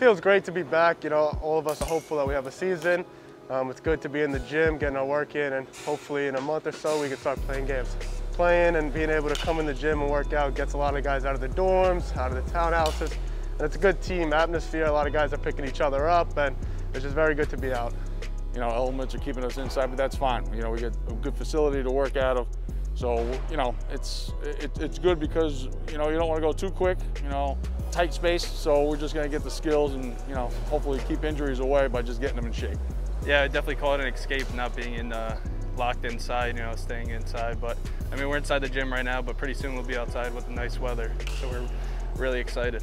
feels great to be back. You know, all of us are hopeful that we have a season. Um, it's good to be in the gym, getting our work in, and hopefully in a month or so we can start playing games. Playing and being able to come in the gym and work out gets a lot of guys out of the dorms, out of the townhouses, and it's a good team atmosphere. A lot of guys are picking each other up, and it's just very good to be out. You know, elements are keeping us inside, but that's fine. You know, we get a good facility to work out of. So, you know, it's, it, it's good because, you know, you don't want to go too quick, you know, tight space. So we're just going to get the skills and, you know, hopefully keep injuries away by just getting them in shape. Yeah, I definitely call it an escape not being in uh, locked inside, you know, staying inside. But I mean, we're inside the gym right now, but pretty soon we'll be outside with the nice weather. So we're really excited.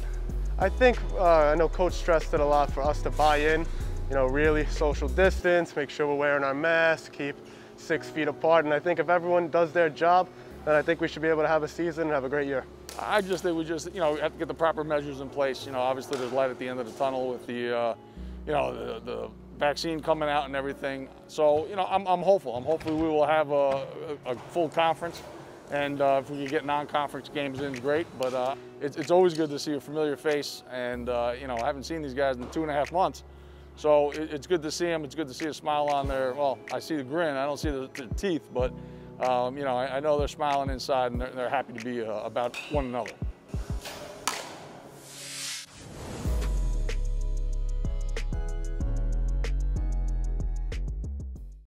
I think, uh, I know coach stressed it a lot for us to buy in, you know, really social distance, make sure we're wearing our masks, keep six feet apart. And I think if everyone does their job, then I think we should be able to have a season and have a great year. I just think we just, you know, we have to get the proper measures in place. You know, obviously there's light at the end of the tunnel with the, uh, you know, the, the, vaccine coming out and everything. So, you know, I'm, I'm hopeful. I'm hopeful we will have a, a, a full conference. And uh, if we can get non-conference games in, great. But uh, it's, it's always good to see a familiar face. And, uh, you know, I haven't seen these guys in two and a half months. So it, it's good to see them. It's good to see a smile on their, well, I see the grin. I don't see the, the teeth, but, um, you know, I, I, know they're smiling inside and they're, they're happy to be uh, about one another.